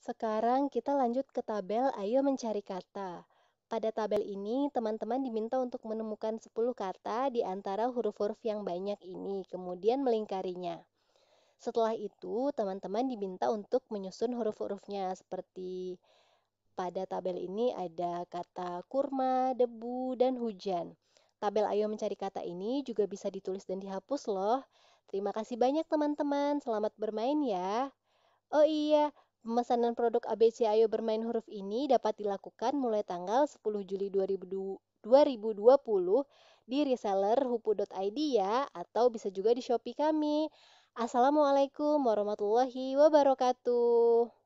Sekarang kita lanjut ke tabel Ayo Mencari Kata. Pada tabel ini, teman-teman diminta untuk menemukan 10 kata di antara huruf-huruf yang banyak ini, kemudian melingkarinya. Setelah itu, teman-teman diminta untuk menyusun huruf-hurufnya seperti pada tabel ini ada kata kurma, debu, dan hujan. Tabel Ayo Mencari Kata ini juga bisa ditulis dan dihapus loh. Terima kasih banyak teman-teman, selamat bermain ya. Oh iya, pemesanan produk ABC Ayo Bermain Huruf ini dapat dilakukan mulai tanggal 10 Juli 2020 di reseller hupu.id ya, atau bisa juga di Shopee kami. Assalamualaikum warahmatullahi wabarakatuh.